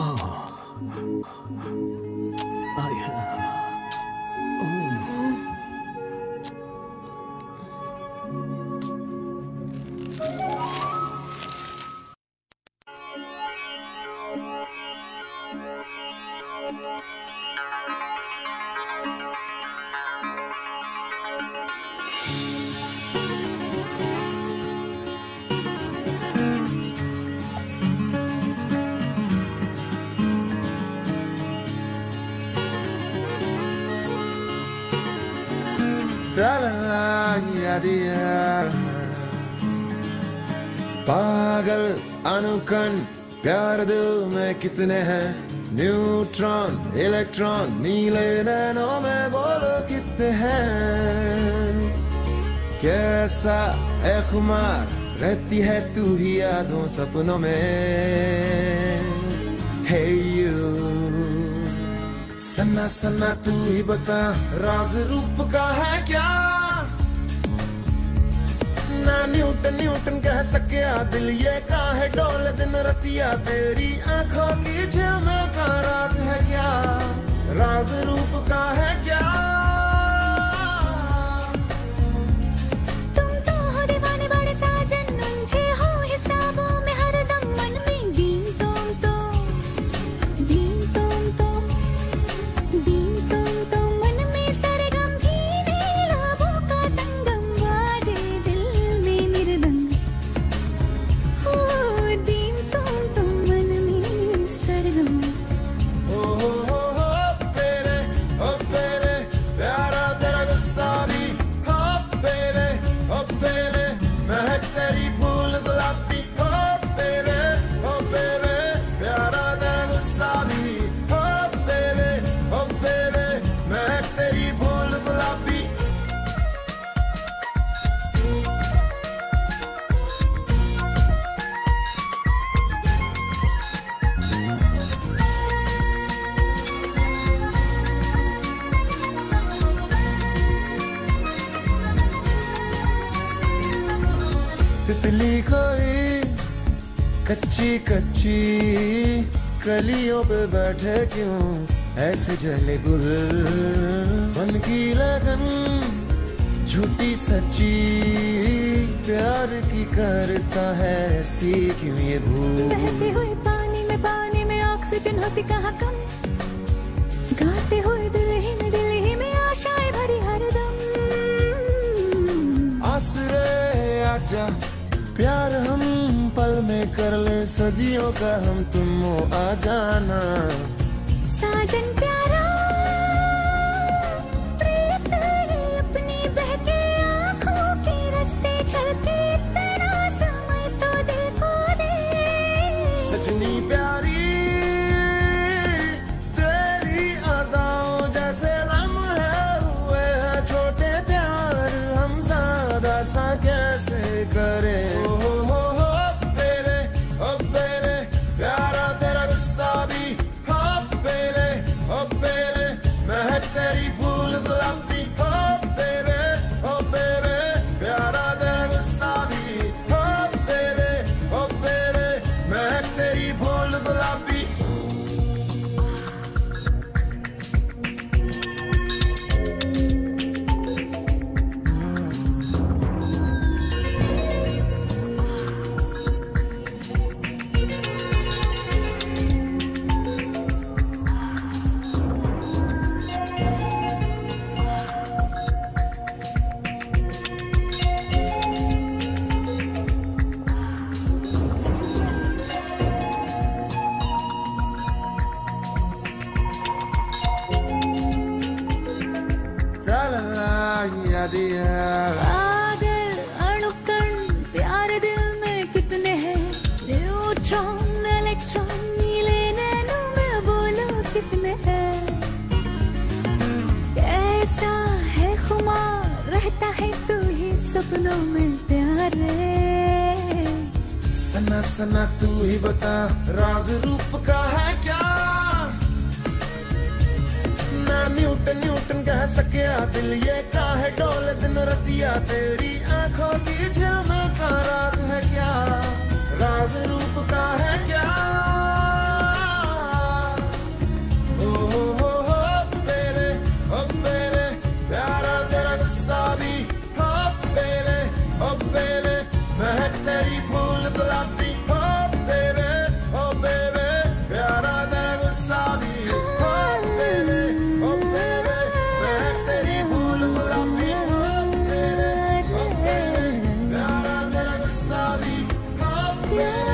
Oh. Oh. पागल अनुकन, प्यार दिल में कितने हैं? न्यूट्रॉन इलेक्ट्रॉन नीले नैनों में बोलो कितने हैं? कैसा ए रहती है तू ही यादों सपनों में? हे यू सन्ना सन्ना तू ही बता, राज रूप का है क्या? ना न्यूटन न्यूटन कह सकिया दिल, ये का है डोल? दिन रतिया तेरी आँखों की झिलमिल का राज है क्या? राज रूप का है क्या? तितली कोई कच्ची कच्ची कलियों पे बैठे क्यों? ऐसे जले गुल। मन की लगन झूठी सच्ची प्यार की करता है ऐसी क्यों ये भूल? बहते हुए पानी में पानी में ऑक्सीजन होती कहाँ कम? गाते हुए दिल ही में दिल ही में आशाएँ भरी हरदम। आसरे आजा प्यार हम पल में कर ले सदियों का हम तुम वो आ जाना। साजन प्यारा सजनी ये अणुकण, प्यार दिल में कितने हैं? न्यूट्रॉन, इलेक्ट्रॉन, नीले नैनों में बोलो कितने हैं? कैसा है खुमार रहता है तू ही सपनों में प्यारे। सना सना तू ही बता, राज रूप का है क्या? न्यूटन न्यूटन कह सकिया दिल ये है डोल दिन रतिया तेरी around.